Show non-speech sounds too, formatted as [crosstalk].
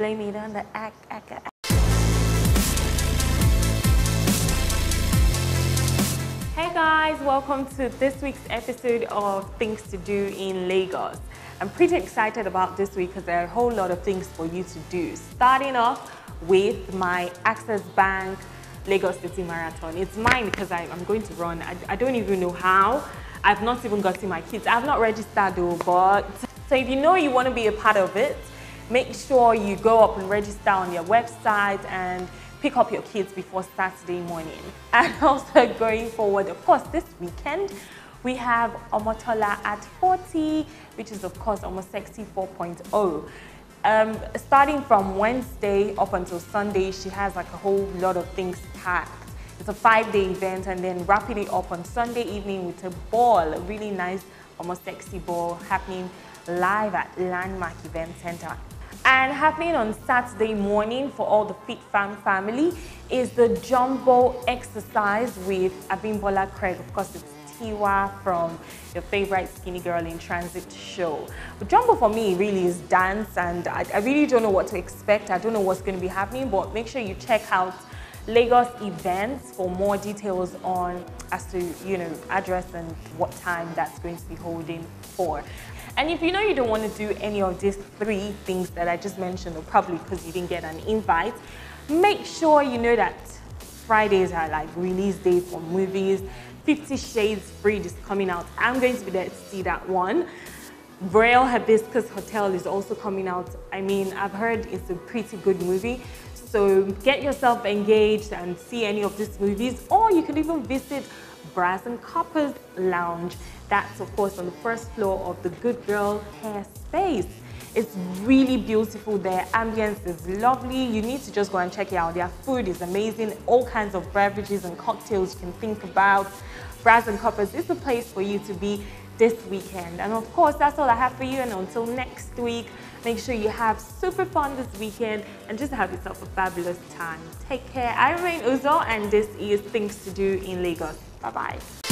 On the act, act, act. Hey guys, welcome to this week's episode of Things to Do in Lagos. I'm pretty excited about this week because there are a whole lot of things for you to do. Starting off with my Access Bank Lagos City Marathon. It's mine because I, am going to run. I, I don't even know how. I've not even gotten my kids. I've not registered though, but so if you know you want to be a part of it, make sure you go up and register on their website and pick up your kids before Saturday morning. [laughs] And also going forward, of course, this weekend, we have Omotola at 40, which is of course Almost Sexy 4.0. Um, starting from Wednesday up until Sunday, she has like a whole lot of things packed. It's a five-day event and then wrapping it up on Sunday evening with a ball, a really nice, almost sexy ball happening live at Landmark Event Center. And happening on Saturday morning for all the Fit Fam family is the Zumba exercise with Abimbola Craig. Of course, it's Tiwa from your favorite Skinny Girl in Transit show. But Zumba for me really is dance and I, I really don't know what to expect. I don't know what's going to be happening, but make sure you check out Lagos events for more details on as to you know address and what time that's going to be holding for. And if you know you don't want to do any of these three things that I just mentioned, or probably because you didn't get an invite, make sure you know that Fridays are like release day for movies. Fifty Shades Freed is coming out. I'm going to be there to see that one. Royal Hibiscus Hotel is also coming out. I mean, I've heard it's a pretty good movie. So get yourself engaged and see any of these movies, or you can even visit Brass and Coppers Lounge. That's of course on the first floor of the Good Girl Hair Space. It's really beautiful there. Ambience is lovely. You need to just go and check it out. Their food is amazing. All kinds of beverages and cocktails you can think about. Brass and Coppers is the place for you to be this weekend. And of course, that's all I have for you. And until next week, make sure you have super fun this weekend and just have yourself a fabulous time. Take care. I remain Uzo, and this is Things to Do in Lagos. Bye-bye.